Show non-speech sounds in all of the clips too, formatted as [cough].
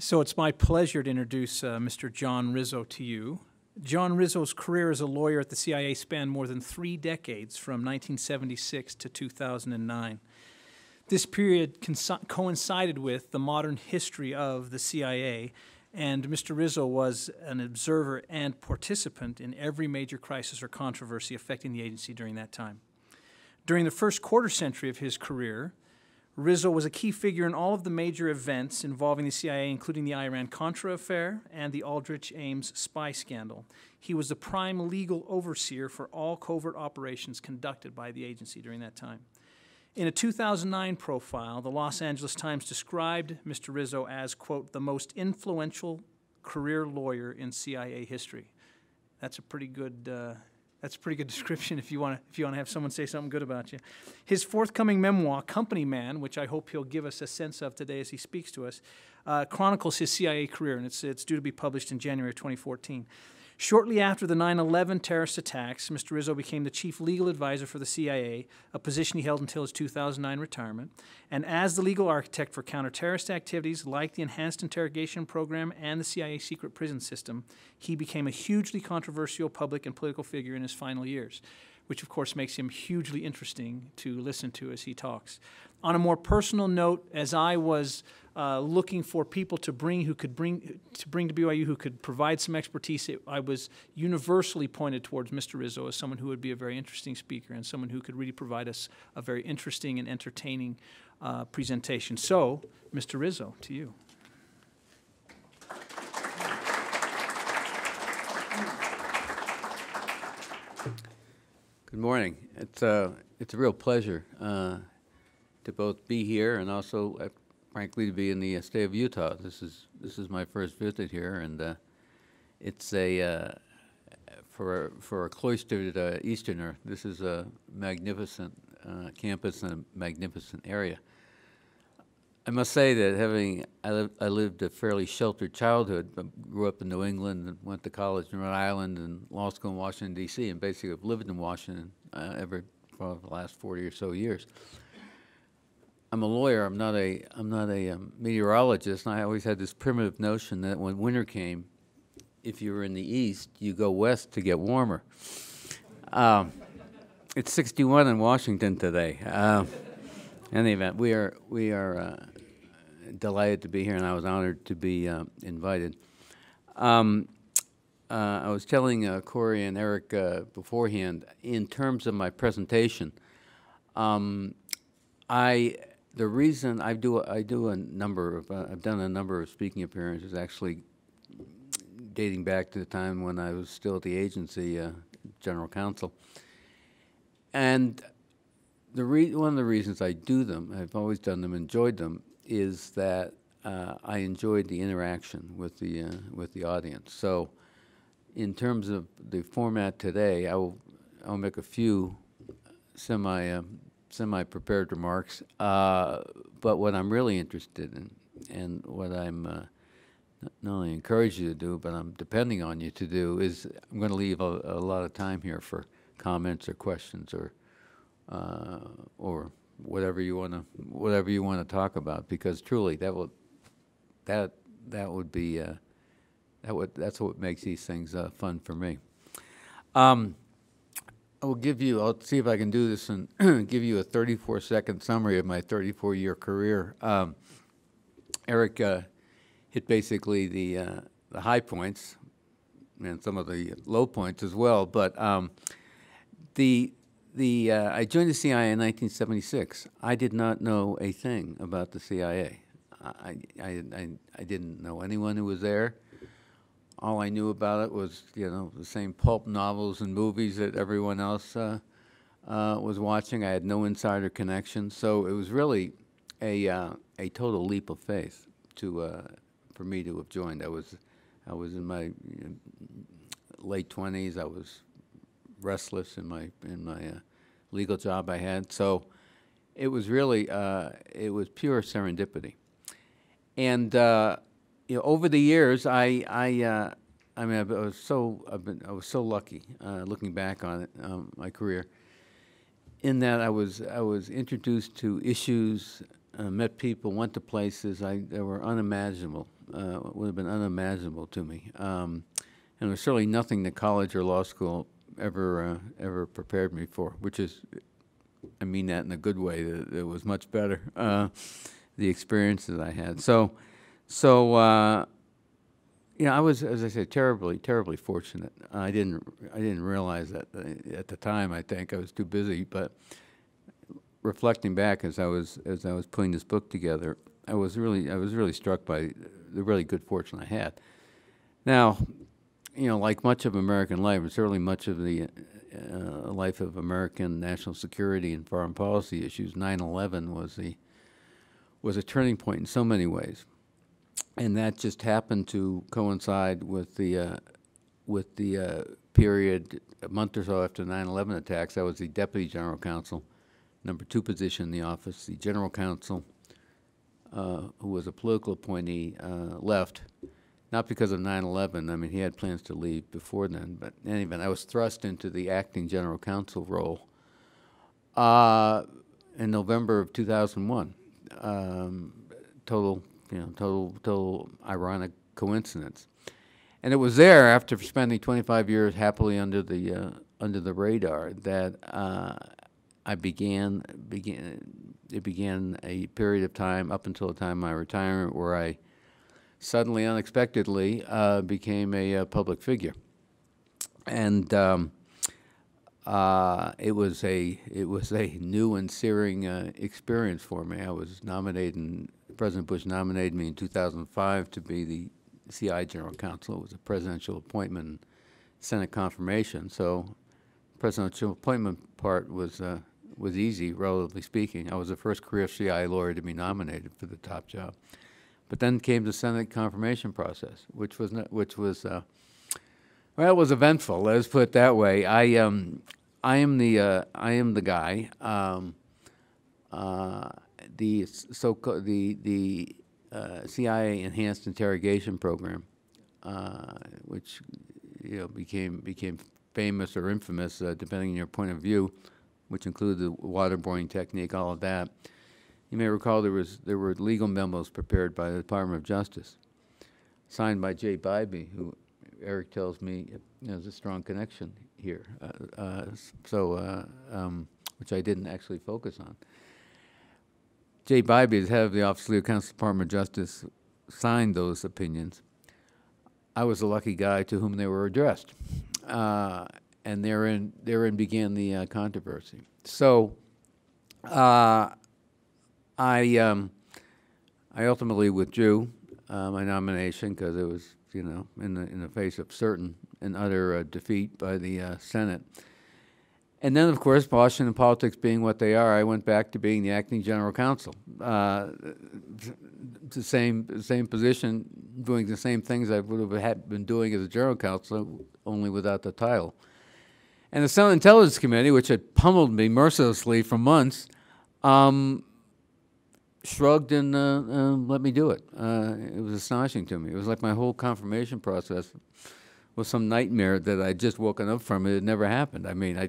So it's my pleasure to introduce uh, Mr. John Rizzo to you. John Rizzo's career as a lawyer at the CIA spanned more than three decades, from 1976 to 2009. This period coincided with the modern history of the CIA, and Mr. Rizzo was an observer and participant in every major crisis or controversy affecting the agency during that time. During the first quarter century of his career, Rizzo was a key figure in all of the major events involving the CIA, including the Iran Contra affair and the Aldrich Ames spy scandal. He was the prime legal overseer for all covert operations conducted by the agency during that time. In a 2009 profile, the Los Angeles Times described Mr. Rizzo as, quote, the most influential career lawyer in CIA history. That's a pretty good uh, that's a pretty good description if you want to if you want to have someone say something good about you. His forthcoming memoir, Company Man, which I hope he'll give us a sense of today as he speaks to us, uh, chronicles his CIA career, and it's it's due to be published in January of 2014. Shortly after the 9 11 terrorist attacks, Mr. Rizzo became the chief legal advisor for the CIA, a position he held until his 2009 retirement. And as the legal architect for counter-terrorist activities like the Enhanced Interrogation Program and the CIA secret prison system, he became a hugely controversial public and political figure in his final years, which of course makes him hugely interesting to listen to as he talks. On a more personal note, as I was uh, looking for people to bring who could bring to bring to BYU who could provide some expertise. It, I was universally pointed towards Mr. Rizzo as someone who would be a very interesting speaker and someone who could really provide us a very interesting and entertaining uh, presentation. So, Mr. Rizzo, to you. Good morning. It's a, uh, it's a real pleasure uh, to both be here and also frankly, to be in the uh, state of Utah. This is this is my first visit here, and uh, it's a uh, for for a cloistered uh, Easterner. This is a magnificent uh, campus and a magnificent area. I must say that having I, I lived a fairly sheltered childhood, I grew up in New England, and went to college in Rhode Island and law school in Washington D.C. and basically have lived in Washington uh, ever for the last 40 or so years. I'm a lawyer. I'm not a I'm not a um, meteorologist. And I always had this primitive notion that when winter came, if you were in the east, you go west to get warmer. Um, it's 61 in Washington today. Uh, in any event, we are we are uh, delighted to be here, and I was honored to be uh, invited. Um, uh, I was telling uh, Corey and Eric uh, beforehand, in terms of my presentation, um, I the reason I do I do a number of uh, I've done a number of speaking appearances actually dating back to the time when I was still at the agency uh, general counsel, and the one of the reasons I do them I've always done them enjoyed them is that uh, I enjoyed the interaction with the uh, with the audience. So, in terms of the format today, I will I'll make a few semi um, semi-prepared remarks. Uh, but what I'm really interested in, and what I'm uh, not only encourage you to do, but I'm depending on you to do, is I'm going to leave a, a, lot of time here for comments or questions or uh, or whatever you want to whatever you want to talk about, because truly that will that that would be uh, that would that's what makes these things uh, fun for me. Um, I will give you, I'll see if I can do this and [clears throat] give you a 34 second summary of my 34 year career. Um, Eric uh, hit basically the, uh, the high points and some of the low points as well. But um, the, the, uh, I joined the CIA in 1976. I did not know a thing about the CIA. I, I, I, I didn't know anyone who was there all I knew about it was, you know, the same pulp novels and movies that everyone else uh, uh, was watching. I had no insider connection, so it was really a uh, a total leap of faith to uh, for me to have joined. I was I was in my you know, late twenties. I was restless in my in my uh, legal job I had, so it was really uh, it was pure serendipity, and you know, over the years, I, I, uh, I mean, I was so, I've been, I was so lucky uh, looking back on it, um, my career, in that I was, I was introduced to issues uh, met people, went to places I, that were unimaginable, uh, would have been unimaginable to me. Um, and there's certainly nothing that college or law school ever, uh, ever prepared me for, which is, I mean that in a good way, that it was much better, uh, the experiences I had. So, so, uh, you know, I was, as I said, terribly, terribly fortunate. I didn't, I didn't realize that uh, at the time. I think I was too busy. But reflecting back as I was, as I was putting this book together, I was really, I was really struck by the really good fortune I had. Now, you know, like much of American life, and certainly much of the uh, life of American national security and foreign policy issues, 9/11 was the was a turning point in so many ways and that just happened to coincide with the uh, with the uh, period a month or so after 9/11 attacks. I was the deputy general counsel, number two position in the office. The general counsel, uh, who was a political appointee, uh, left, not because of 9/11. I mean, he had plans to leave before then. But in any event, I was thrust into the acting general counsel role uh, in November of 2001. Um, total you know, total, total ironic coincidence. And it was there after spending 25 years happily under the uh, under the radar that uh, I began began it began a period of time up until the time of my retirement where I suddenly, unexpectedly, uh, became a, uh, public figure, and um, uh, it was a it was a new and searing uh, experience for me. I was nominated in President Bush nominated me in 2005 to be the CI General Counsel. It was a presidential appointment, Senate confirmation. So, presidential appointment part was uh, was easy, relatively speaking. I was the first career CI lawyer to be nominated for the top job. But then came the Senate confirmation process, which was not, which was uh, well, it was eventful. Let's put it that way. I um, I am the uh, I am the guy. Um, uh, the so the the uh, CIA enhanced interrogation program, uh, which you know became became famous or infamous uh, depending on your point of view, which included the waterboarding technique, all of that. You may recall there was there were legal memos prepared by the Department of Justice, signed by Jay Bybee, who Eric tells me has a strong connection here. Uh, uh, so, uh, um, which I didn't actually focus on. Jay Bybee, as head of the Office of Legal Counsel, Department of Justice, signed those opinions. I was the lucky guy to whom they were addressed, uh, and therein therein began the uh, controversy. So, uh, I um, I ultimately withdrew uh, my nomination because it was you know in the in the face of certain and utter uh, defeat by the uh, Senate. And then, of course, Washington politics being what they are, I went back to being the acting general counsel. Uh, the same same position, doing the same things I would have had been doing as a general counsel, only without the title. And the Senate Intelligence Committee, which had pummeled me mercilessly for months, um, shrugged and uh, uh, let me do it. Uh, it was astonishing to me. It was like my whole confirmation process was some nightmare that I'd just woken up from. It had never happened. I mean, I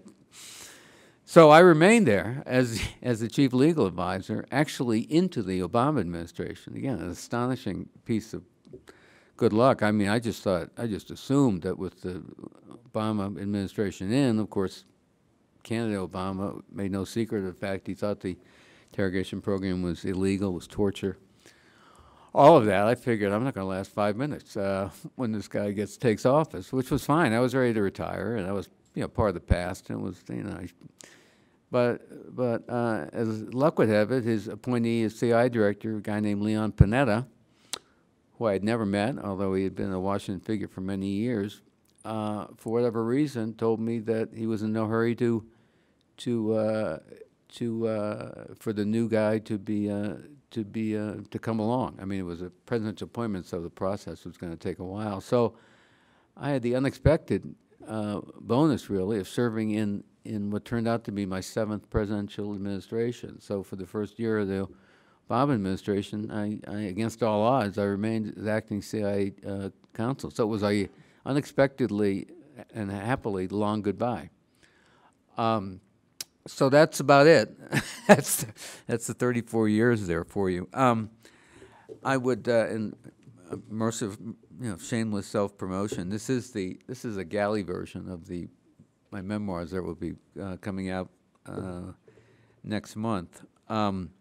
so I remained there as, [laughs] as the chief legal advisor, actually into the Obama administration. Again, an astonishing piece of good luck. I mean, I just thought, I just assumed that with the Obama administration in, of course, candidate Obama made no secret of the fact he thought the interrogation program was illegal, was torture. All of that, I figured I'm not going to last five minutes uh, [laughs] when this guy gets takes office, which was fine. I was ready to retire, and I was you know part of the past. It was you know but, but uh, as luck would have it, his appointee as CI director, a guy named Leon Panetta, who I had never met, although he had been a Washington figure for many years, uh, for whatever reason, told me that he was in no hurry to, to, uh, to, uh, for the new guy to be, uh, to be, uh, to come along. I mean, it was a presidential appointment, so the process was going to take a while. So I had the unexpected bonus, really, of serving in in what turned out to be my seventh presidential administration. So for the first year of the Obama administration, I, I against all odds, I remained as acting CIA uh, counsel. So it was a unexpectedly and happily long goodbye. Um, so that's about it. [laughs] that's that's the 34 years there for you. Um, I would, uh, in immersive, you know, shameless self-promotion. This is the this is a galley version of the my memoirs that will be uh, coming out uh, next month. Um,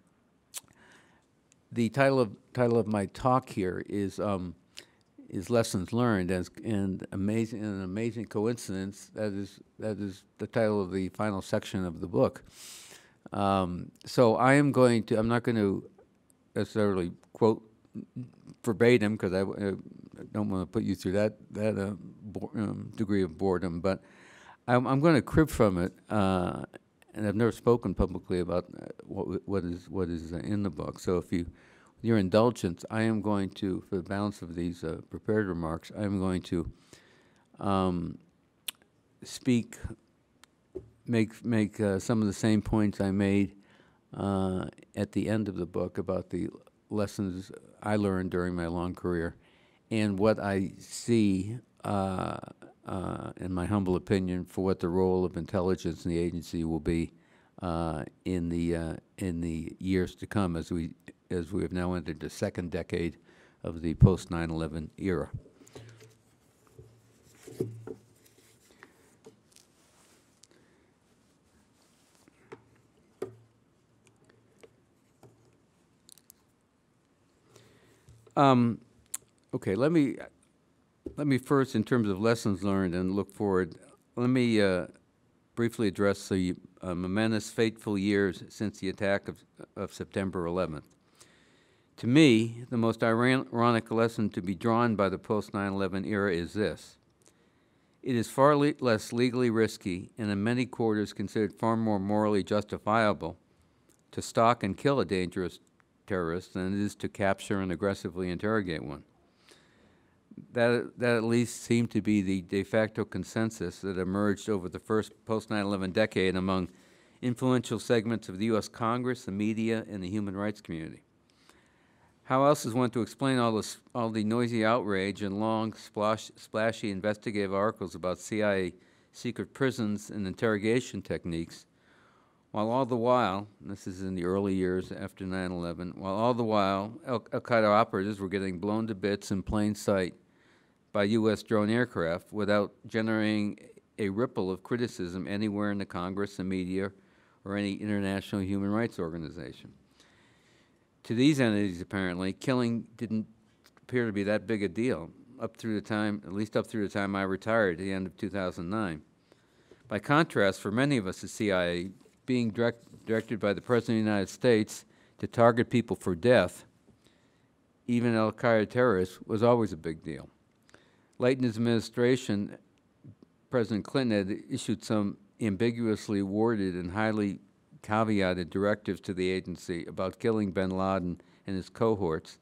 the title of title of my talk here is um, is lessons learned, as and amazing an amazing coincidence that is that is the title of the final section of the book. Um, so I am going to I'm not going to necessarily quote verbatim because I, I, don't want to put you through that that uh, um, degree of boredom, but I'm, I'm going to crib from it. Uh, and I've never spoken publicly about uh, what what is what is uh, in the book. So if you your indulgence, I am going to, for the balance of these uh, prepared remarks, I am going to um, speak, make make uh, some of the same points I made at the end of the book about the lessons I learned during my long career, and what I see. Uh, uh, in my humble opinion, for what the role of intelligence in the agency will be uh, in the uh, in the years to come, as we as we have now entered the second decade of the post 9/11 era. Um, okay, let me let me first, in terms of lessons learned and look forward, let me uh, briefly address the uh, momentous, fateful years since the attack of, of September 11th. To me, the most ironic lesson to be drawn by the post 9 11 era is this it is far le less legally risky and in many quarters considered far more morally justifiable to stalk and kill a dangerous terrorist than it is to capture and aggressively interrogate one that, that at least seemed to be the de facto consensus that emerged over the first post 9 11 decade among influential segments of the U.S. Congress, the media, and the human rights community. How else is one to explain all, this, all the noisy outrage and long, splash, splashy investigative articles about CIA secret prisons and interrogation techniques, while all the while, this is in the early years after 9 11, while all the while Al Qaeda operatives were getting blown to bits in plain sight by U.S. drone aircraft without generating a ripple of criticism anywhere in the Congress, the media, or any international human rights organization. To these entities, apparently, killing didn't appear to be that big a deal up through the time, at least up through the time I retired at the end of 2009. By contrast, for many of us at CIA, being direct, directed by the President of the United States to target people for death, even Al Qaeda terrorists, was always a big deal. Late in his administration, President Clinton had issued some ambiguously worded and highly caveated directives to the agency about killing bin Laden and his cohorts.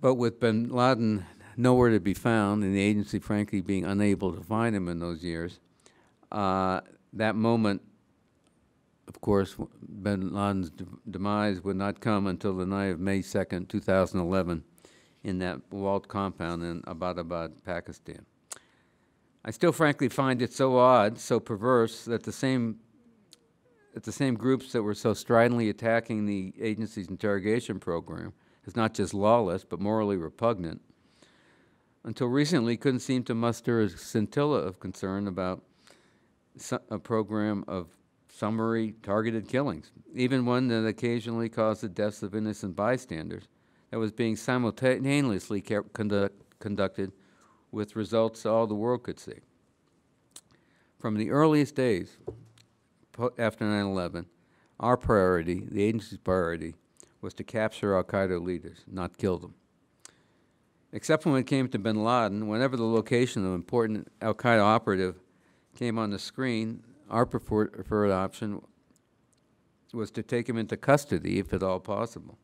But with bin Laden nowhere to be found, and the agency, frankly, being unable to find him in those years, uh, that moment, of course, bin Laden's demise would not come until the night of May 2nd, 2011 in that walled compound in Abbottabad, Pakistan. I still frankly find it so odd, so perverse, that the same that the same groups that were so stridently attacking the agency's interrogation program is not just lawless, but morally repugnant, until recently couldn't seem to muster a scintilla of concern about a program of summary targeted killings, even one that occasionally caused the deaths of innocent bystanders that was being simultaneously conduct, conducted with results all the world could see. From the earliest days after 9 11, our priority, the agency's priority, was to capture Al Qaeda leaders, not kill them. Except when it came to bin Laden, whenever the location of an important Al Qaeda operative came on the screen, our preferred, preferred option was to take him into custody if at all possible.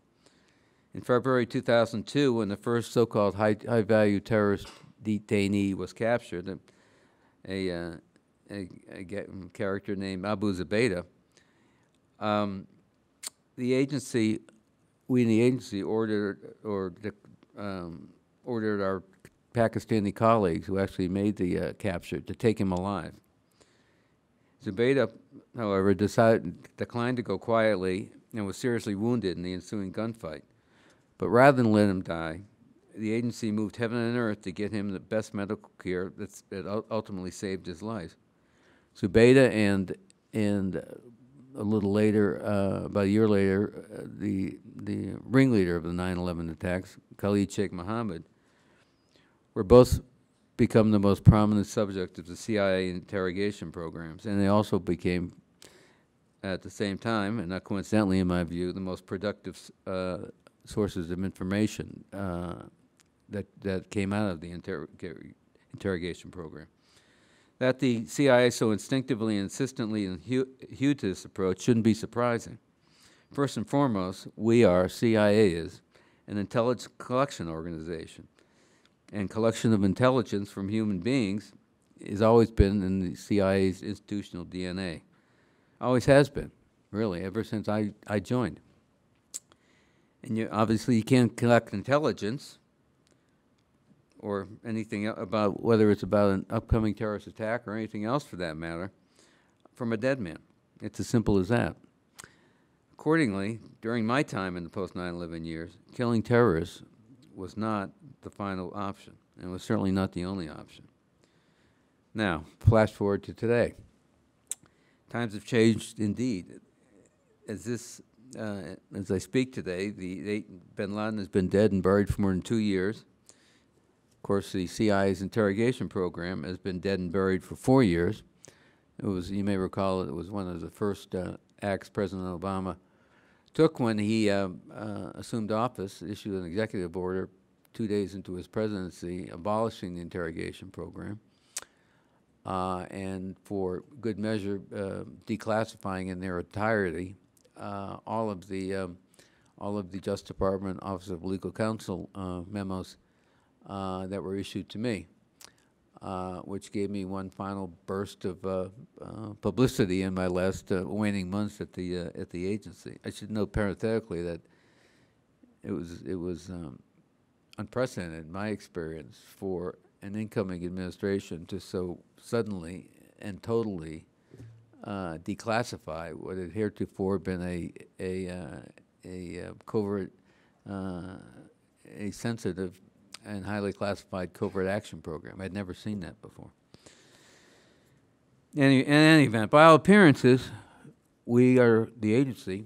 In February 2002, when the first so-called high, high-value terrorist detainee was captured, a, a, uh, a, a character named Abu Zubaydah, um, the agency, we in the agency ordered or um, ordered our Pakistani colleagues who actually made the uh, capture to take him alive. Zubaydah, however, decided, declined to go quietly and was seriously wounded in the ensuing gunfight. But rather than let him die, the agency moved heaven and earth to get him the best medical care that's, that ultimately saved his life. Zubaydah and, and a little later, uh, about a year later, uh, the, the ringleader of the 9/11 attacks, Khalid Sheikh Mohammed, were both become the most prominent subject of the CIA interrogation programs, and they also became, at the same time, and not coincidentally in my view, the most productive uh, sources of information uh, that, that came out of the interroga- interrogation program. That the CIA so instinctively and insistently adhered to this approach shouldn't be surprising. First and foremost, we are, CIA is, an intelligence collection organization. And collection of intelligence from human beings has always been in the CIA's institutional DNA. Always has been, really, ever since I, I joined. And you, obviously, you can't collect intelligence or anything about, whether it's about an upcoming terrorist attack or anything else for that matter, from a dead man. It's as simple as that. Accordingly, during my time in the post 9 11 years, killing terrorists was not the final option, and was certainly not the only option. Now, flash forward to today. Times have changed indeed. As this, uh, as I speak today, the, Bin Laden has been dead and buried for more than two years. Of course, the CIA's interrogation program has been dead and buried for four years. It was, you may recall, it was one of the first uh, acts President Obama took when he uh, uh, assumed office, issued an executive order two days into his presidency abolishing the interrogation program, uh, and for good measure, uh, declassifying in their entirety uh, all of the um, all of the Justice Department Office of Legal Counsel uh, memos uh, that were issued to me, uh, which gave me one final burst of uh, uh, publicity in my last waning months at the at the agency. I should note parenthetically that it was it was um, unprecedented in my experience for an incoming administration to so suddenly and totally uh, declassify what had heretofore been a a uh, a uh, covert, uh, a sensitive and highly classified covert action program. I'd never seen that before. Any, in any event, by all appearances, we are the agency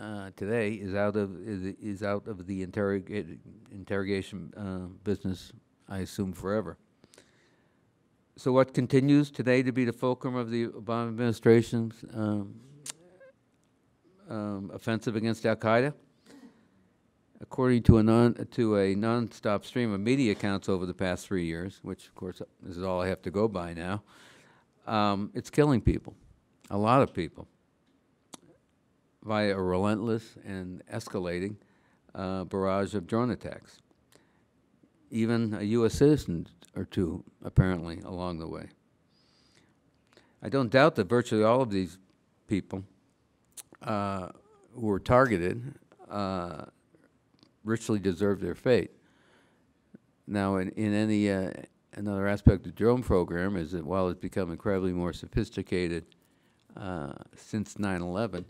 uh, today is out of is, is out of the interrogate, interrogation uh, business. I assume forever. So, what continues today to be the fulcrum of the Obama administration's um, um, offensive against Al Qaeda? According to a non to a nonstop stream of media accounts over the past three years, which of course this is all I have to go by now, um, it's killing people, a lot of people, via a relentless and escalating uh, barrage of drone attacks. Even a U.S. citizen or two, apparently, along the way. I don't doubt that virtually all of these people uh, who were targeted uh, richly deserved their fate. Now, in, in any uh, another aspect of the drone program is that while it's become incredibly more sophisticated uh, since 9/11,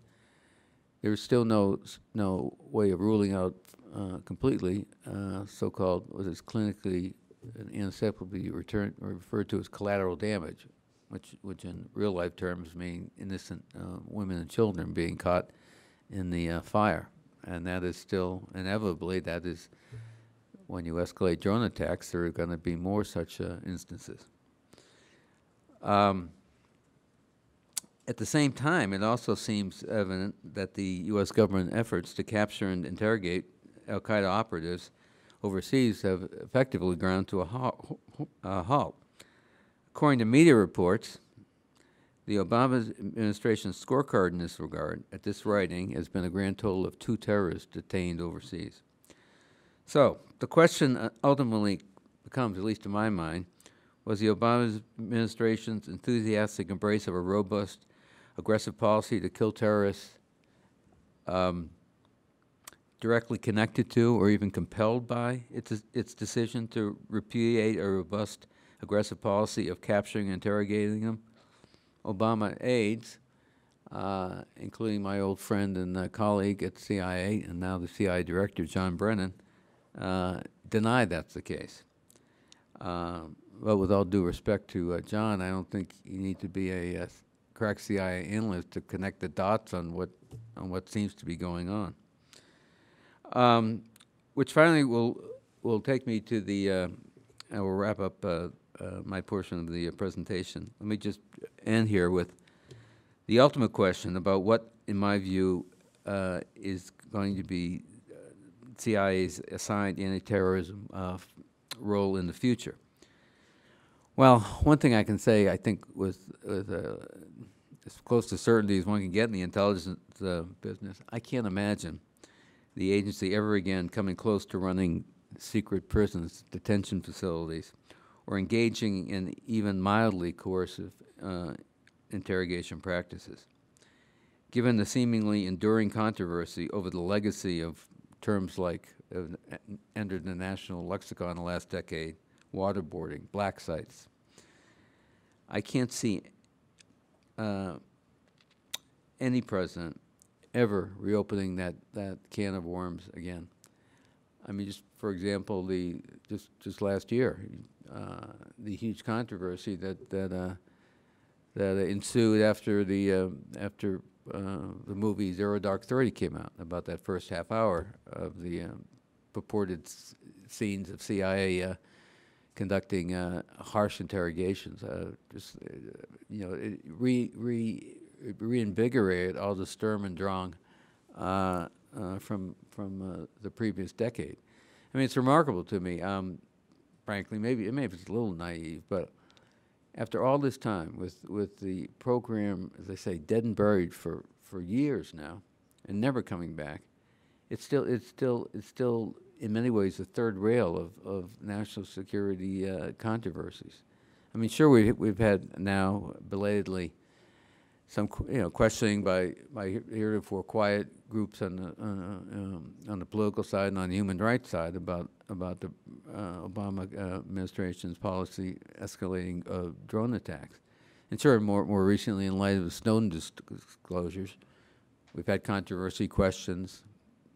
there's still no no way of ruling out uh, completely uh, so-called what is clinically inseparably returned or referred to as collateral damage, which which in real life terms mean innocent uh, women and children being caught in the uh, fire, and that is still inevitably that is when you escalate drone attacks, there are going to be more such uh, instances. Um, at the same time, it also seems evident that the U.S. government efforts to capture and interrogate Al Qaeda operatives overseas have effectively ground to a halt. A halt. According to media reports, the Obama administration's scorecard in this regard, at this writing, has been a grand total of two terrorists detained overseas. So, the question uh, ultimately becomes, at least in my mind, was the Obama administration's enthusiastic embrace of a robust, aggressive policy to kill terrorists um, directly connected to or even compelled by its, its decision to repudiate a robust, aggressive policy of capturing and interrogating them Obama aides, uh, including my old friend and uh, colleague at CIA and now the CIA director, John Brennan, uh, deny that's the case. Um, But with all due respect to uh, John, I don't think you need to be a uh, crack CIA analyst to connect the dots on what, on what seems to be going on. Um, Which finally will, will take me to the, uh, I will wrap up uh, uh, my portion of the uh, presentation. Let me just end here with the ultimate question about what, in my view, uh, is going to be uh, CIA's assigned anti-terrorism role in the future. Well, one thing I can say, I think, with, with as close to certainty as one can get in the intelligence business, I can't imagine the agency ever again coming close to running secret prisons, detention facilities, or engaging in even mildly coercive uh, interrogation practices. Given the seemingly enduring controversy over the legacy of terms like uh, entered the national lexicon in the last decade, waterboarding, black sites, I can't see uh, any president ever reopening that, that can of worms again. I mean, just for example, the just just last year, uh, the huge controversy that that uh, that ensued after the uh, after uh, the movie Zero Dark Thirty came out about that first half hour of the um, purported scenes of CIA uh, conducting harsh interrogations. Just you know, re re reinvigorated all the Sturm and Drang uh, uh, from from uh, the previous decade. I mean, it's remarkable to me. Um, frankly, maybe it maybe it's a little naive, but after all this time, with with the program, as I say, dead and buried for for years now, and never coming back, it's still it's still it's still in many ways the third rail of, of national security uh, controversies. I mean, sure we we've had now belatedly some you know questioning by by heretofore quiet groups on the uh, um, on the political side and on the human rights side about about the uh, Obama uh, administration's policy escalating uh, drone attacks, and sure more more recently in light of the Snowden dis- disclosures, we've had controversy questions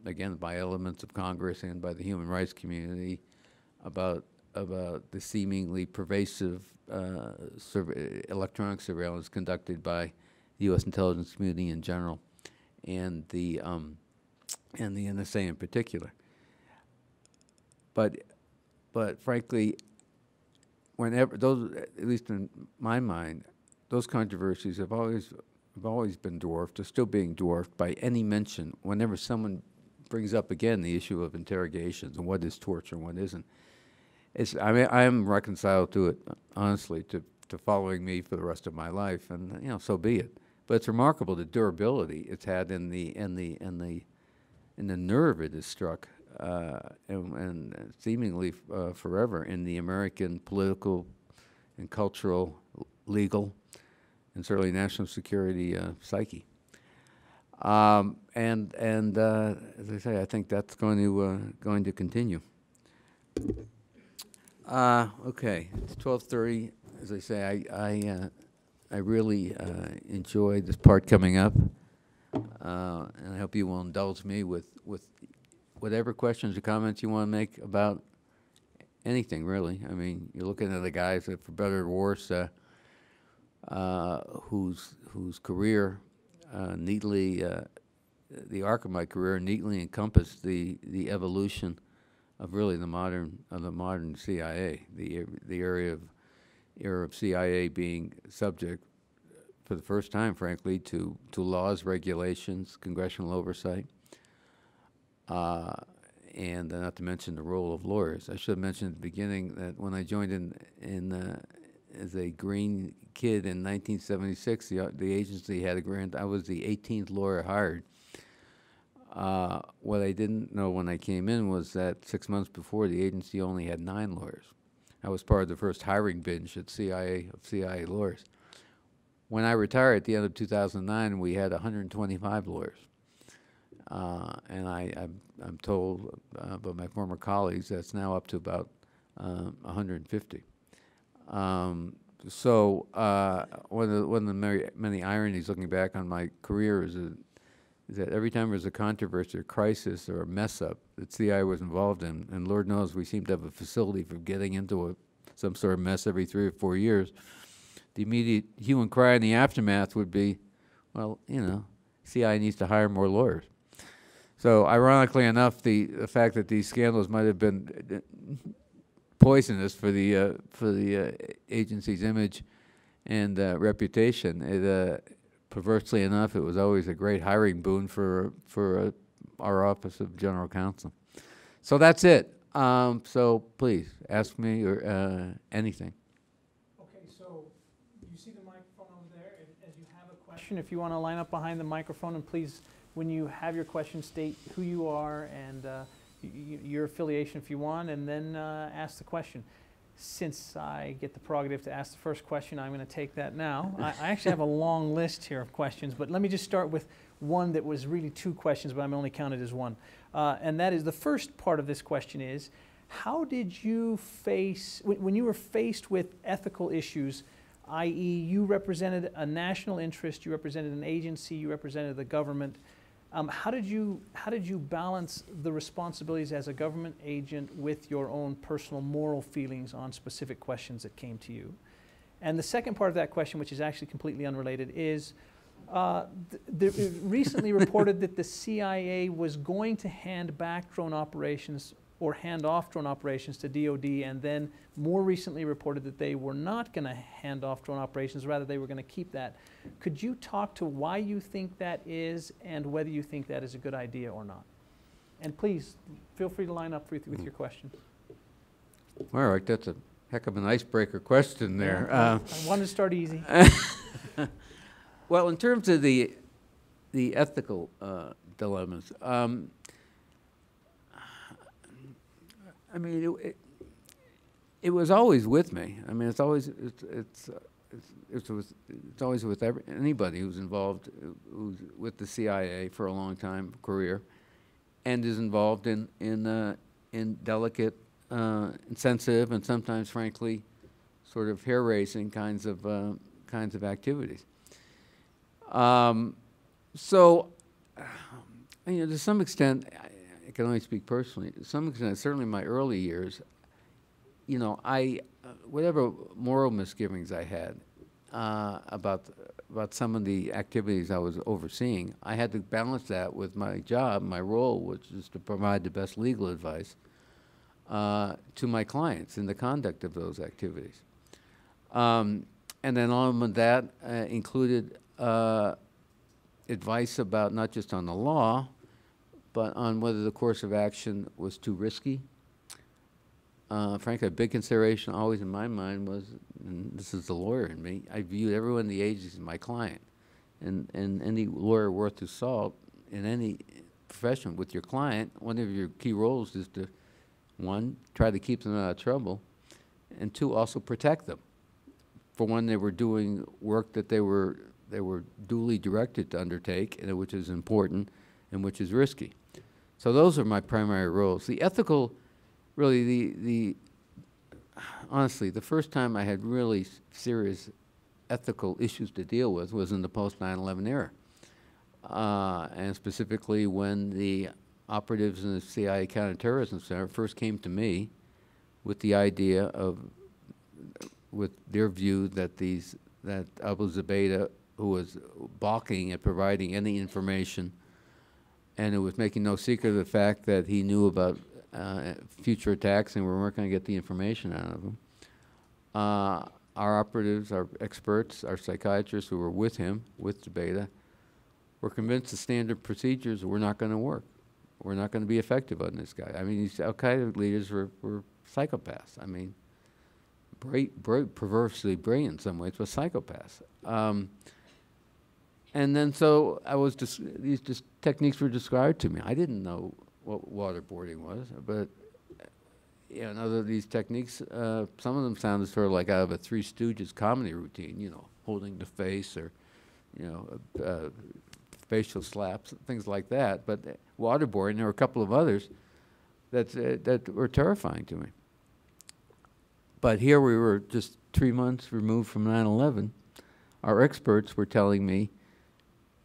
again by elements of Congress and by the human rights community about about the seemingly pervasive uh, surve- electronic surveillance conducted by the U.S. intelligence community in general, and the um, and the NSA in particular. But but frankly, whenever those, at least in my mind, those controversies have always have always been dwarfed, are still being dwarfed by any mention whenever someone brings up again the issue of interrogations and what is torture and what isn't. It's, I mean, I am reconciled to it, honestly, to, to following me for the rest of my life, and, you know, so be it. But it's remarkable the durability it's had in the, in the, in the, in the nerve it has struck, uh, and, and seemingly uh, forever in the American political and cultural, legal, and certainly national security uh, psyche. Um, and and uh, as I say, I think that's going to uh, going to continue. Uh, okay, it's twelve thirty. As I say, I I, I really uh, enjoyed this part coming up, uh, and I hope you will indulge me with with whatever questions or comments you want to make about anything. Really, I mean, you're looking at the guys that, for better or worse, uh, uh, whose whose career uh, neatly, uh, the arc of my career neatly encompassed the the evolution of really the modern of the modern CIA, the the area of era of CIA being subject for the first time, frankly, to to laws, regulations, congressional oversight, uh, and uh, not to mention the role of lawyers. I should have mentioned at the beginning that when I joined in in uh, as a green kid in 1976, the, uh, the agency had a grant. I was the 18th lawyer hired. Uh, what I didn't know when I came in was that six months before, the agency only had nine lawyers. I was part of the first hiring binge at CIA of CIA lawyers. When I retired at the end of 2009, we had 125 lawyers. Uh, and I, I'm, I'm told uh, by my former colleagues that's now up to about um, 150. Um, so uh, one of the, one of the many, many ironies looking back on my career is, that- that every time there's a controversy or crisis or a mess up that CI was involved in, and Lord knows we seem to have a facility for getting into a, some sort of mess every three or four years, the immediate hue and cry in the aftermath would be, well, you know, CI needs to hire more lawyers. So ironically enough, the, the fact that these scandals might have been uh, poisonous for the uh, for the uh, agency's image and uh, reputation. It, uh, perversely enough, it was always a great hiring boon for for uh, our office of general counsel. So that's it. Um, so please ask me or uh, anything. Okay, so you see the microphone over there, and as you have a question, if you want to line up behind the microphone, and please, when you have your question, state who you are and uh, your affiliation if you want, and then uh, ask the question. Since I get the prerogative to ask the first question, I'm going to take that now. I I actually have a [laughs] long list here of questions, but let me just start with one that was really two questions, but I'm only counted as one. Uh, And that is, the first part of this question is, how did you face, when when you were faced with ethical issues, i.e., you represented a national interest, you represented an agency, you represented the government, um, how did you how did you balance the responsibilities as a government agent with your own personal moral feelings on specific questions that came to you? And the second part of that question, which is actually completely unrelated, is uh, th- recently [laughs] reported that the CIA was going to hand back drone operations or hand off drone operations to DoD, and then more recently reported that they were not going to hand off drone operations, rather they were going to keep that. Could you talk to why you think that is, and whether you think that is a good idea or not? And please feel free to line up with, with your question. All right, that's a heck of an icebreaker question there. Yeah, Uh, I wanted to start easy. [laughs] [laughs] Well, in terms of the, the ethical uh, dilemmas, um, I mean, it- it, it was always with me. I mean, it's always, it's, it's, uh, it's, it's it's always with every, anybody who's involved, who's with the CIA for a long time career, and is involved in, in, uh, in delicate, uh, sensitive, and sometimes frankly, sort of hair-raising kinds of, uh, kinds of activities. Um, so, [sighs] you know, to some extent, can only speak personally. To some extent, certainly in my early years, you know, I, uh, whatever moral misgivings I had uh, about about some of the activities I was overseeing, I had to balance that with my job, my role, which is to provide the best legal advice uh, to my clients in the conduct of those activities. Um, and then all of that uh, included uh, advice about not just on the law, but on whether the course of action was too risky. Uh, frankly, a big consideration always in my mind was, and this is the lawyer in me, I viewed everyone in the agency as my client. And, and any lawyer worth his salt in any profession with your client, one of your key roles is to, one, try to keep them out of trouble, and two, also protect them for when they were doing work that they were, they were duly directed to undertake, and which is important and which is risky. So those are my primary roles. The ethical, really, the, the, honestly, the first time I had really serious ethical issues to deal with was in the post 9/11 era. Uh, and specifically when the operatives in the CIA Counterterrorism Center first came to me with the idea of with their view that these, that Abu Zubaydah, who was balking at providing any information, and it was making no secret of the fact that he knew about uh, future attacks and we weren't going to get the information out of him. Uh, our operatives, our experts, our psychiatrists who were with him, with Zubaydah, were convinced the standard procedures were not going to work. We're not going to be effective on this guy. I mean, these Al Qaeda leaders were, were psychopaths. I mean, bright, bright, perversely brilliant in some ways, but psychopaths. Um, and then so I was these just techniques were described to me. I didn't know what waterboarding was, but uh, you know, other these techniques, uh, some of them sounded sort of like out of a Three Stooges comedy routine, you know, holding the face or, you know, uh, facial slaps, things like that. But uh, waterboarding, there were a couple of others that, uh, that were terrifying to me. But here we were just three months removed from 9/11, our experts were telling me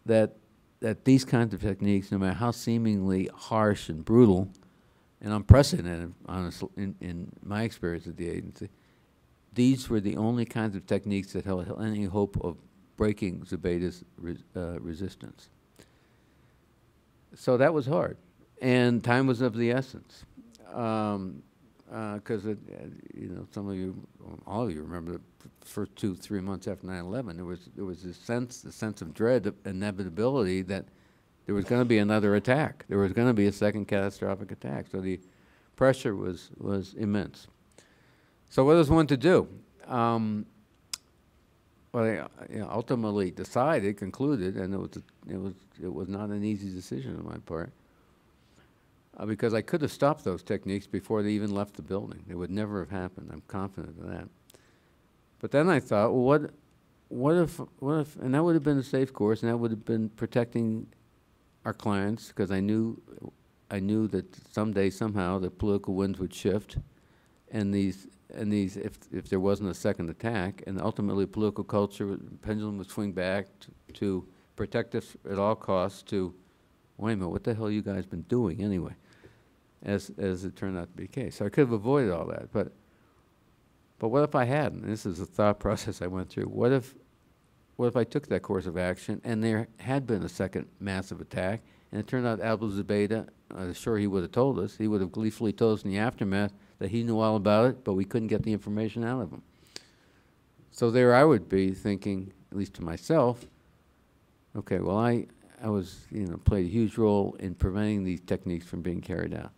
that that these kinds of techniques, no matter how seemingly harsh and brutal and unprecedented, honestly, in, in my experience at the agency, these were the only kinds of techniques that held, any hope of breaking Zubaydah's res, uh, resistance. So that was hard, and time was of the essence. Um, because uh, you know some of you, all of you remember the first two, three months after 9/11, there was there was this sense, the sense of dread, of inevitability that there was going to be another attack. There was going to be a second catastrophic attack. So the pressure was was immense. So what does one to do? Um, well, they you know, ultimately decided, concluded, and it was a, it was it was not an easy decision on my part uh, because I could have stopped those techniques before they even left the building. It would never have happened. I'm confident of that. But then I thought, well, what, what if, what if, and that would have been a safe course, and that would have been protecting our clients, because I knew, I knew that someday, somehow, the political winds would shift, and these, and these, if, if there wasn't a second attack, and ultimately political culture, pendulum would swing back to, to protect us at all costs to, wait a minute, what the hell you guys been doing anyway? As, as it turned out to be the case. So I could have avoided all that, but, but what if I hadn't? And this is a thought [laughs] process I went through. What if, what if I took that course of action and there had been a second massive attack and it turned out Abu Zubaydah, uh, I'm sure he would have told us, he would have gleefully told us in the aftermath that he knew all about it, but we couldn't get the information out of him. So there I would be thinking, at least to myself, okay, well, I, I was, you know, played a huge role in preventing these techniques from being carried out.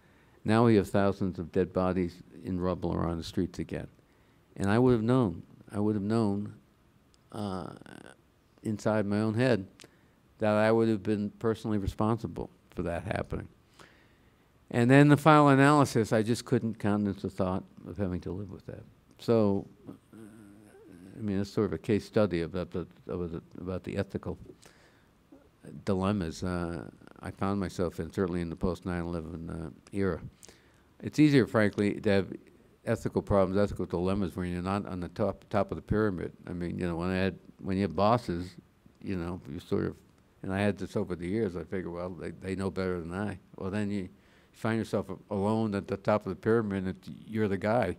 Now we have thousands of dead bodies in rubble around the streets again. And I would have known, I would have known uh, inside my own head that I would have been personally responsible for that happening. And then the final analysis, I just couldn't countenance the thought of having to live with that. So, I mean, it's sort of a case study about the, about the ethical dilemmas. Uh, I found myself in, certainly in the post 9/11 uh, era. It's easier, frankly, to have ethical problems, ethical dilemmas when you're not on the top top of the pyramid. I mean, you know, when I had when you have bosses, you know, you sort of, and I had this over the years. I figure, well, they they know better than I. Well, then you find yourself alone at the top of the pyramid, and you're the guy.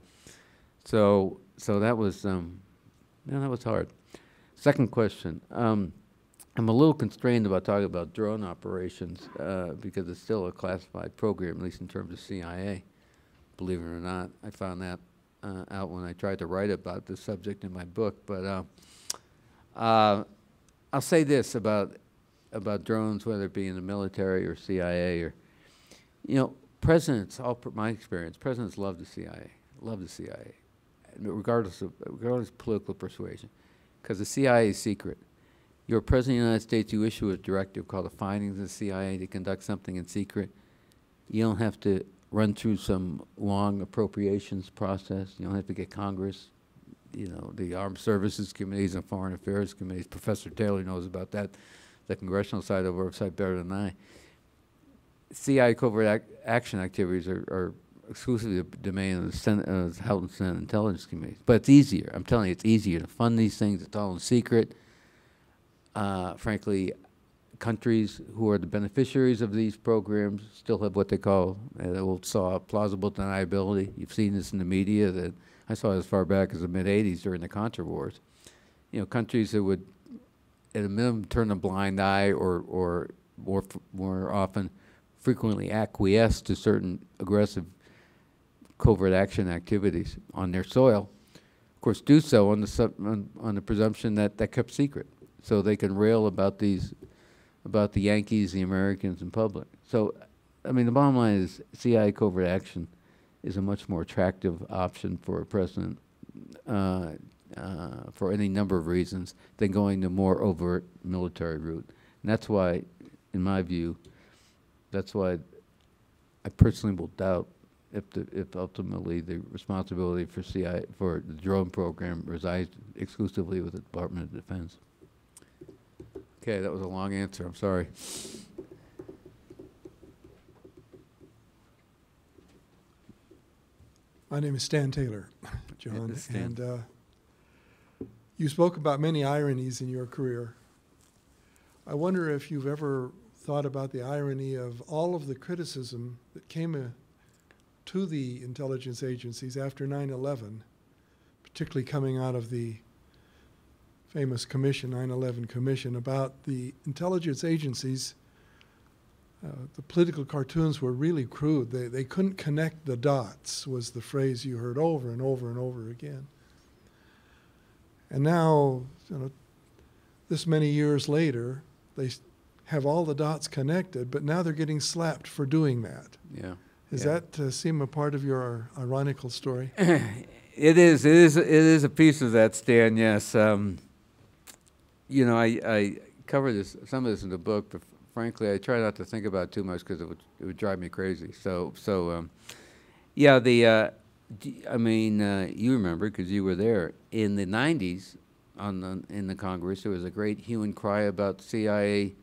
So so that was um, that was hard. Second question. Um, I'm a little constrained about talking about drone operations uh, because it's still a classified program, at least in terms of CIA, believe it or not. I found that uh, out when I tried to write about this subject in my book. But uh, uh I'll say this about, about drones, whether it be in the military or CIA or, you know, presidents, all my experience, presidents love the CIA, love the CIA, regardless of, regardless of political persuasion, because the CIA is secret you're President of the United States, you issue a directive called the findings of the CIA to conduct something in secret. You don't have to run through some long appropriations process. You don't have to get Congress, you know, the Armed Services Committees and Foreign Affairs Committees. Professor Taylor knows about that, the congressional side of oversight better than I. CIA covert ac action activities are, are exclusively the domain of the Senate, uh, House and Senate Intelligence Committees. But it's easier. I'm telling you, it's easier to fund these things. It's all in secret uh, frankly, countries who are the beneficiaries of these programs still have what they call uh, old saw plausible deniability. You've seen this in the media that I saw as far back as the mid 80s during the Contra wars. You know, countries that would, at a minimum, turn a blind eye or, or more, more often, frequently acquiesce to certain aggressive covert action activities on their soil. Of course, do so on the, on, on the presumption that that kept secret so they can rail about these, about the Yankees, the Americans in public. So, I mean, the bottom line is CIA covert action is a much more attractive option for a president uh, uh, for any number of reasons than going the more overt military route. And that's why, in my view, that's why I personally will doubt if the, if ultimately the responsibility for CIA for the drone program resides exclusively with the Department of Defense. Okay, that was a long answer. I'm sorry. My name is Stan Taylor, [laughs] John, Stan. and uh, You spoke about many ironies in your career. I wonder if you've ever thought about the irony of all of the criticism that came uh, to the intelligence agencies after 9 11, particularly coming out of the famous commission, 9 11 commission, about the intelligence agencies. Uh, the political cartoons were really crude. They, they couldn't connect the dots, was the phrase you heard over and over and over again. And now, you know, this many years later, they have all the dots connected, but now they're getting slapped for doing that. Yeah. Does Yeah. that uh, seem a part of your ironical story? [laughs] It is. It is. It is a piece of that, Stan. Yes. Um, you know, I, I cover this some of this in the book, but frankly, I try not to think about it too much because it would it would drive me crazy. So so, um, yeah. The uh, I mean, uh, you remember because you were there in the '90s on the, in the Congress. There was a great hue and cry about CIA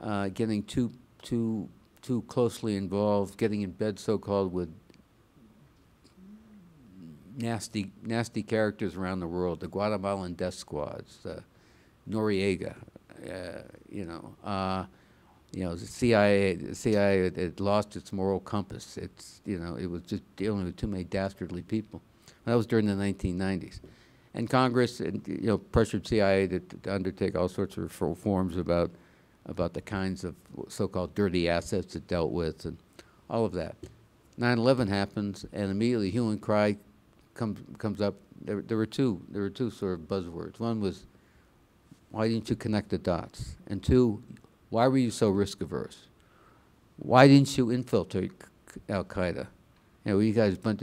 uh, getting too too too closely involved, getting in bed, so-called, with nasty, nasty characters around the world, the Guatemalan death squads, uh, Noriega, uh, you know, uh, you know, the CIA, the CIA had, lost its moral compass. It's, you know, it was just dealing with too many dastardly people. That was during the 1990s. And Congress, and, you know, pressured CIA to, to undertake all sorts of reforms about, about the kinds of so-called dirty assets it dealt with and all of that. 9/11 happens, and immediately hue and cry comes comes up. There, there were two there were two sort of buzzwords. One was, why didn't you connect the dots? And two, why were you so risk averse? Why didn't you infiltrate Al Qaeda? You know, you guys, but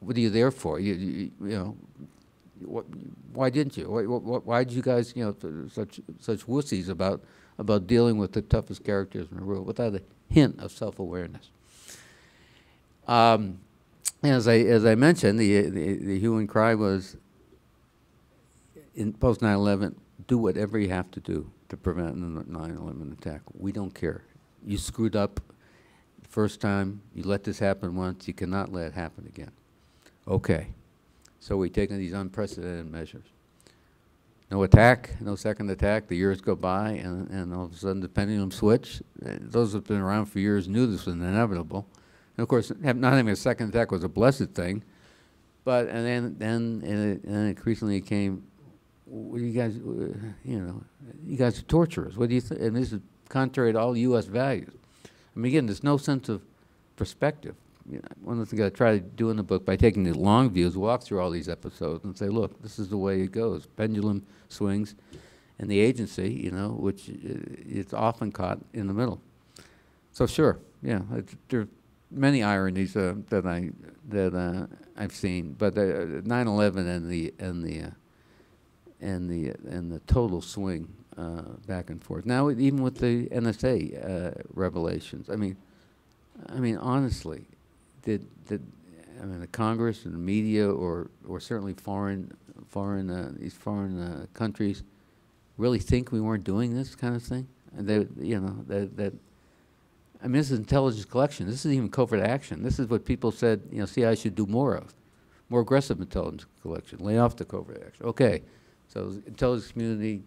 what are you there for? You, you, you know, what, why didn't you? Why, why, why did you guys, you know, such such wussies about about dealing with the toughest characters in the world without a hint of self awareness? Um, as I as I mentioned, the the, the hue and cry was in post 9/11. Do whatever you have to do to prevent a 9/11 attack. We don't care. You screwed up the first time. You let this happen once. You cannot let it happen again. Okay. So we've taken these unprecedented measures. No attack, no second attack. The years go by, and, and all of a sudden the pendulum switch. Uh, Those who've been around for years knew this was inevitable. And of course, not having a second attack was a blessed thing. But and then then and, it, and increasingly it came, you guys, uh, you know, you guys are torturers. What do you think? And this is contrary to all U.S. values. I mean, again, there's no sense of perspective. You know, one of the things I try to do in the book by taking the long views, walk through all these episodes and say, look, this is the way it goes. Pendulum swings, and the agency, you know, which uh, it's often caught in the middle. So sure, yeah, there are many ironies uh, that I that uh, I've seen, but uh, 9/11 and the and the uh, and the and the total swing uh, back and forth. Now even with the NSA uh, revelations, I mean, I mean honestly, did did I mean the Congress and the media or or certainly foreign foreign uh, these foreign uh, countries really think we weren't doing this kind of thing? And they you know that that I mean, this is intelligence collection. This is even covert action. This is what people said, you know, CIA should do more of. More aggressive intelligence collection. Lay off the covert action. Okay. So intelligence community,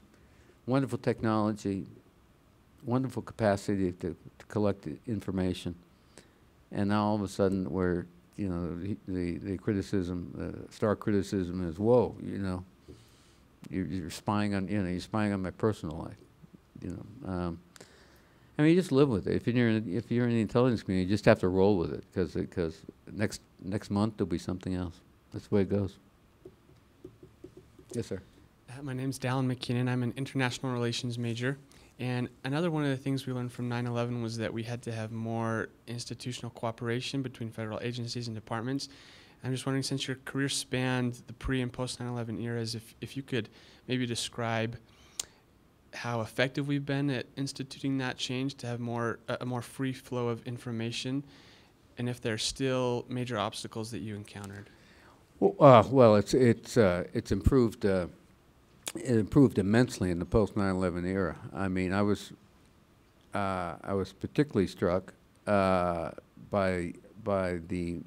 wonderful technology, wonderful capacity to, to collect information. And now all of a sudden we're, you know, the, the, the criticism, uh, stark criticism is, whoa, you know, you're, you're spying on, you know, you're spying on my personal life, you know. Um, I mean, you just live with it. If you're in, if you're in the intelligence community, you just have to roll with it because because next next month there'll be something else. That's the way it goes. Yes, sir. Uh, name is Dallin McKinnon. I'm an international relations major. And another one of the things we learned from 9 11 was that we had to have more institutional cooperation between federal agencies and departments. I'm just wondering, since your career spanned the pre and post 9 11 eras, if, if you could maybe describe how effective we've been at instituting that change to have more a a more free flow of information, and if there are still major obstacles that you encountered. Well, uh, well it's it's uh, it's improved. Uh, it improved immensely in the post 9/11 era. I mean, I was uh, I was particularly struck uh, by by the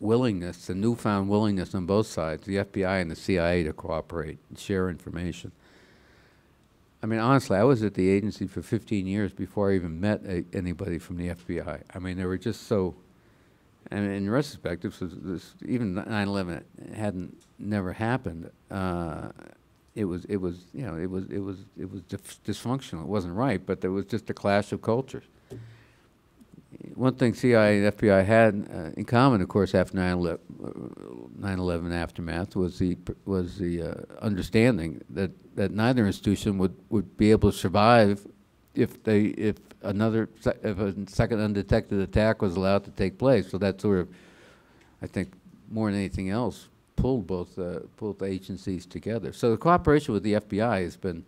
willingness, the newfound willingness on both sides, the FBI and the CIA, to cooperate and share information. I mean, honestly, I was at the agency for 15 years before I even met a, anybody from the FBI. I mean, they were just so. And in retrospect, this was this, even 9/11 hadn't never happened. Uh, it was it was you know it was it was it was dysfunctional. It wasn't right, but there was just a clash of cultures. One thing CIA and FBI had uh, in common, of course, after 9/11, uh, 9/11 aftermath was the was the uh, understanding that, that neither institution would, would be able to survive if they if another if a second undetected attack was allowed to take place. So that sort of, I think, more than anything else, pulled both uh, both agencies together. So the cooperation with the FBI has been,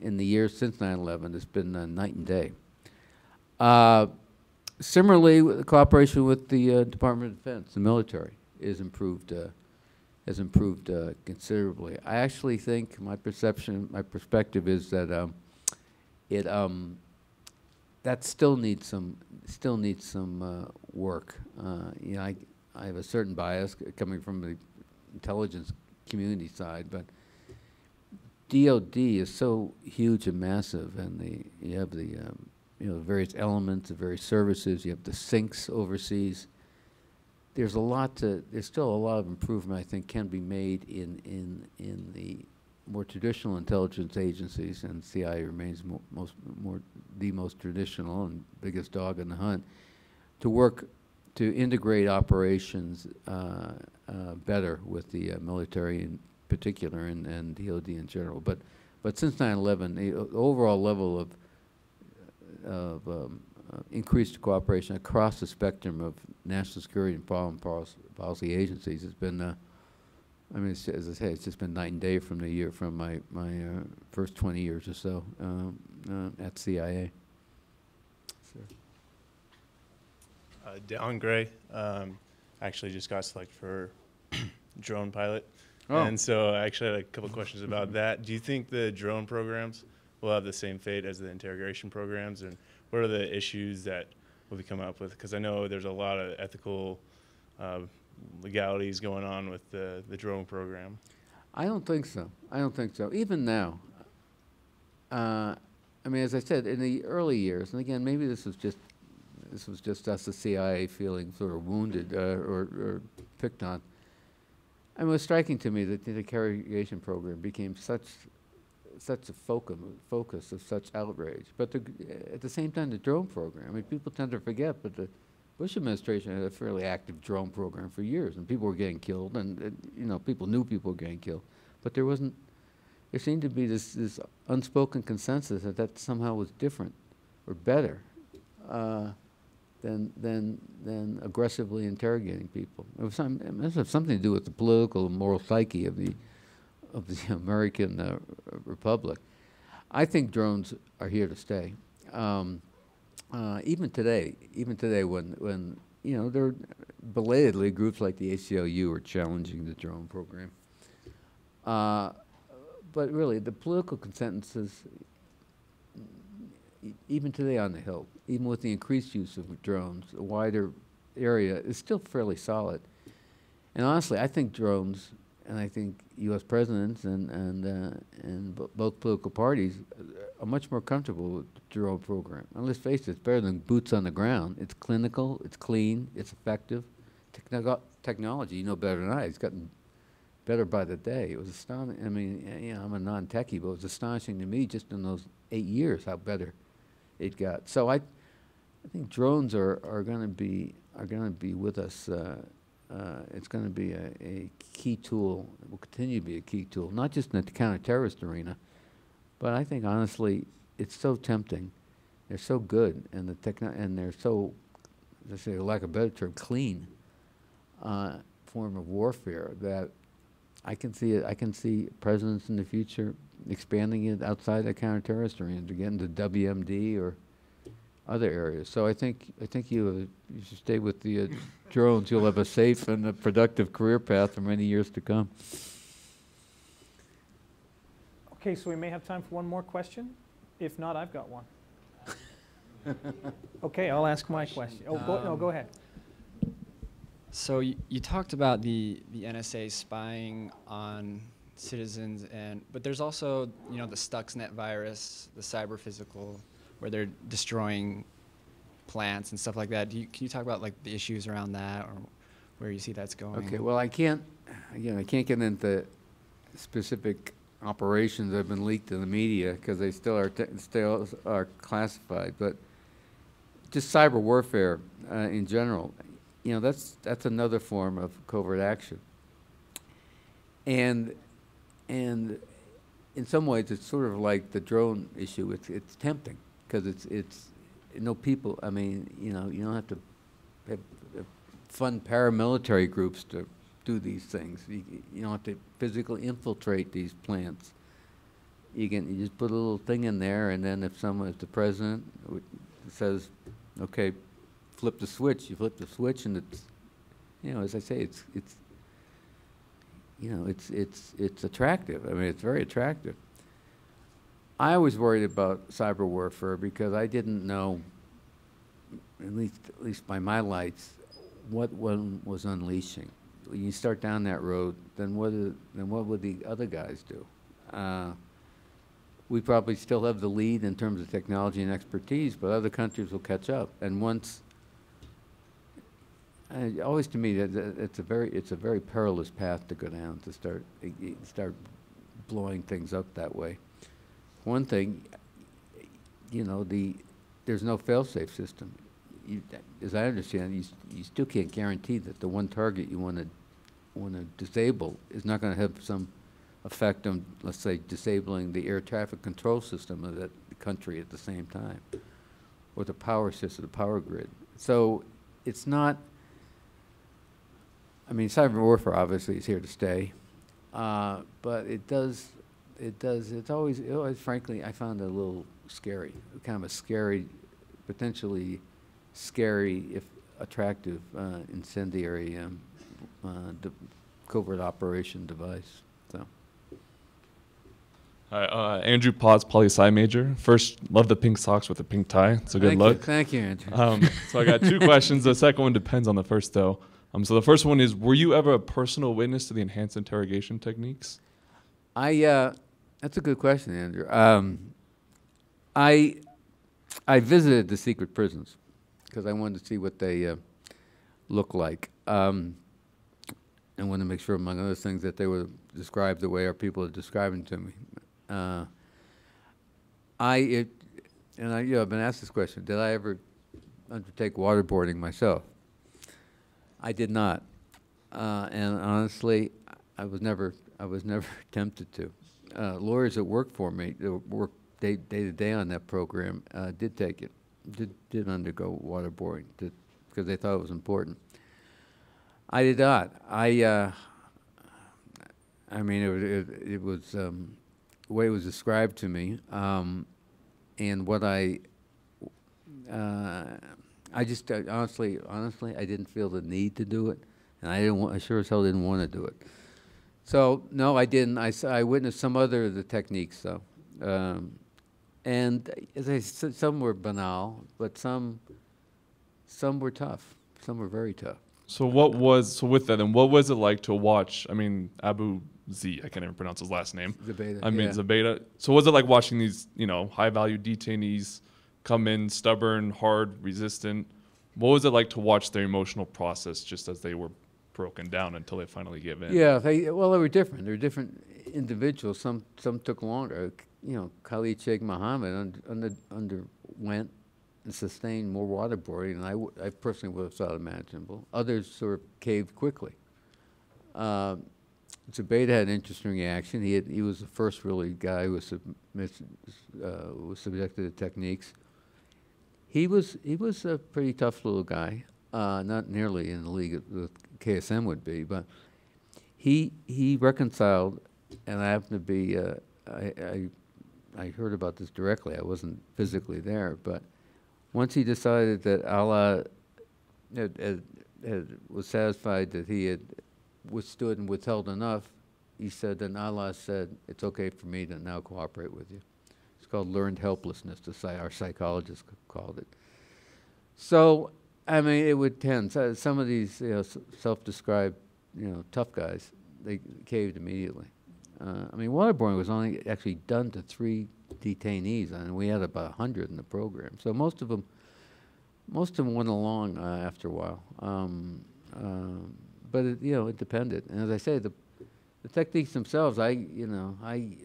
in the years since 9/11, has been uh, night and day. Uh, Similarly, the cooperation with the uh, Department of Defense, the military, is improved, uh, has improved uh, considerably. I actually think, my perception, my perspective is that um, it, um, that still needs some, still needs some work. You know, I, I have a certain bias coming from the intelligence community side, but DOD is so huge and massive, and the, you have the, um, you know, various elements, the various services, you have the CINCs overseas. There's a lot to, there's still a lot of improvement, I think, can be made in, in, in the more traditional intelligence agencies, and CIA remains mo- most, more, the most traditional and biggest dog in the hunt, to work, to integrate operations uh, uh, better with the uh, military in particular and, and DOD in general. But, but since 9/11, the overall level of, of um, increased cooperation across the spectrum of national security and foreign policy, policy agencies has been, uh, I mean, as I say, it's just been night and day from the year, from my, my uh, first 20 years or so um, uh, at CIA. So- Uh, Gray, um, actually just got selected for [clears throat] drone pilot. Oh. And so I actually had a couple questions about that. Do you think the drone programs will have the same fate as the interrogation programs? And what are the issues that will be come up with? Because I know there's a lot of ethical uh, legalities going on with the, the drone program. I don't think so. I don't think so. Even now, uh, I mean, as I said, in the early years, and again, maybe this is just this was just us, the CIA, feeling sort of wounded uh, or, or picked on. And it was striking to me that the interrogation program became such such a focus focus of such outrage. But the, at the same time, the drone program. I mean, people tend to forget, but the Bush administration had a fairly active drone program for years, and people were getting killed, and, and you know, people knew people were getting killed, but there wasn't. There seemed to be this this unspoken consensus that that somehow was different or better uh, than than than aggressively interrogating people. It some. It must have something to do with the political and moral psyche of the of the [laughs] American uh, Republic. I think drones are here to stay. Um, uh, even today, even today, when when you know there belatedly groups like the ACLU are challenging the drone program. Uh, but really, the political consensus, even today on the Hill, even with the increased use of drones, a wider area is still fairly solid. And honestly, I think drones, and I think U.S. presidents and and uh, and bo- both political parties uh, are much more comfortable with the drone program. And let's face it, it's better than boots on the ground. It's clinical, it's clean, it's effective. Techno- technology, you know better than I. It's gotten better by the day. It was astonishing. I mean, you know, I'm a non-techie, but it was astonishing to me just in those eight years how better it got. So I, I think drones are, are going to be are going to be with us. Uh, uh, it's going to be a, a key tool. It will continue to be a key tool, not just in the counterterrorist arena, but I think honestly, it's so tempting. They're so good, and the techno- and they're so, let's say, lack of a better term, clean uh, form of warfare that I can see it. I can see presidents in the future expanding it outside the counterterrorist arena to get into WMD or other areas. So I think I think you uh, you should stay with the uh, drones. You'll have a safe and a productive career path for many years to come. Okay, so we may have time for one more question. If not, I've got one. [laughs] Okay, I'll ask my question. Oh, go, no, go ahead. So you, you talked about the, the NSA spying on citizens, and but there's also you know the Stuxnet virus, the cyber physical, where they're destroying plants and stuff like that. Do you, can you talk about like the issues around that, or where you see that's going? Okay, well, I can't, again, I can't get into specific operations that have been leaked in the media because they still are, still are classified, but just cyber warfare uh, in general, you know, that's, that's another form of covert action. And, and in some ways, it's sort of like the drone issue. It's, it's tempting because it's, it's, no people, I mean, you know, you don't have to have, have fund paramilitary groups to do these things. You, you don't have to physically infiltrate these plants. You can, you just put a little thing in there, and then if someone, if the president says, okay, flip the switch, you flip the switch, and it's, you know, as I say, it's, it's, you know, it's, it's, it's attractive. I mean, it's very attractive. I was worried about cyber warfare because I didn't know, at least, at least by my lights, what one was unleashing. You start down that road, then what, is, then what would the other guys do? Uh, we probably still have the lead in terms of technology and expertise, but other countries will catch up. And once, uh, always to me, that, it's a very, it's a very perilous path to go down to start, start blowing things up that way. One thing, you know, the, there's no fail-safe system. You, as I understand, you, you still can't guarantee that the one target you want to, want to disable is not going to have some effect on, let's say, disabling the air traffic control system of that country at the same time, or the power system, the power grid. So it's not, I mean, cyber warfare obviously is here to stay, uh, but it does, it does, it's always, it always, frankly, I found it a little scary, kind of a scary, potentially scary, if attractive, uh, incendiary um, uh, covert operation device. So, Hi, uh, Andrew Potts, poli sci major. First, love the pink socks with the pink tie. So good thank luck. You, thank you, Andrew. Um, so I got two [laughs] questions. The second one depends on the first, though. Um, so the first one is: Were you ever a personal witness to the enhanced interrogation techniques? I uh, that's a good question, Andrew. Um, I I visited the secret prisons because I wanted to see what they uh, look like. Um, I wanted to make sure, among other things, that they were described the way our people are describing to me. Uh, I it, and I, you know, I've been asked this question: Did I ever undertake waterboarding myself? I did not, uh, and honestly, I was never, I was never [laughs] tempted to. Uh, lawyers that worked for me, that worked day, day to day on that program, uh, did take it, did, did undergo waterboarding, because they thought it was important. I did not. I, uh, I mean, it, was- it, it was, um, the way it was described to me, um, and what I, uh, I just uh, honestly, honestly, I didn't feel the need to do it, and I didn't. Want, I sure as hell didn't want to do it. So no, I didn't. I, I witnessed some other of the techniques though, um, and as I said, some were banal, but some, some were tough. Some were very tough. So what was so with that? And what was it like to watch? I mean, Abu Z. I can't even pronounce his last name. Beta. I mean, yeah. Zabeda. So was it like watching these, you know, high value detainees come in stubborn, hard, resistant? What was it like to watch their emotional process just as they were broken down until they finally give in? Yeah, they well, they were different. They were different individuals. Some some took longer. You know, Khalid Sheikh Mohammed under, under, underwent and sustained more waterboarding than I, w- I personally would have thought imaginable. Others sort of caved quickly. Uh, had an interesting reaction. He had, he was the first really guy who was, submit, uh, was subjected to techniques. He was he was a pretty tough little guy. Uh, not nearly in the league that KSM would be, but he he reconciled, and I happened to be. Uh, I, I I heard about this directly. I wasn't physically there, but once he decided that Allah had, had, had, was satisfied that he had withstood and withheld enough, he said, then Allah said, it's okay for me to now cooperate with you. It's called learned helplessness, the psy- our psychologists called it. So I mean, it would tend, so- some of these, you know, s- self-described, you know, tough guys, they caved immediately. Uh, I mean, waterboarding was only actually done to three detainees, and we had about a hundred in the program. So most of them, most of them went along uh, after a while. Um, um, but it, you know, it depended. And as I say, the the techniques themselves, I, you know, I,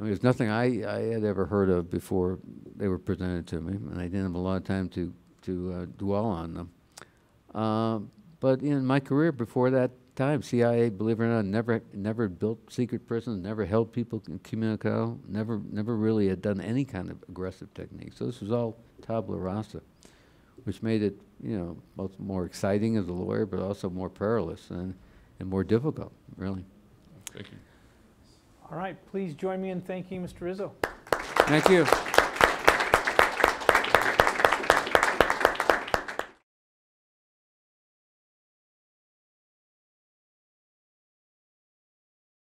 I mean, there's nothing I, I had ever heard of before they were presented to me, and I didn't have a lot of time to to uh, dwell on them. Uh, but in my career before that time, CIA, believe it or not, never never built secret prisons, never held people incommunicado, never never really had done any kind of aggressive technique. So this was all tabula rasa, which made it, you know, both more exciting as a lawyer, but also more perilous and, and more difficult, really. Thank you. All right, please join me in thanking Mr. Rizzo. Thank you.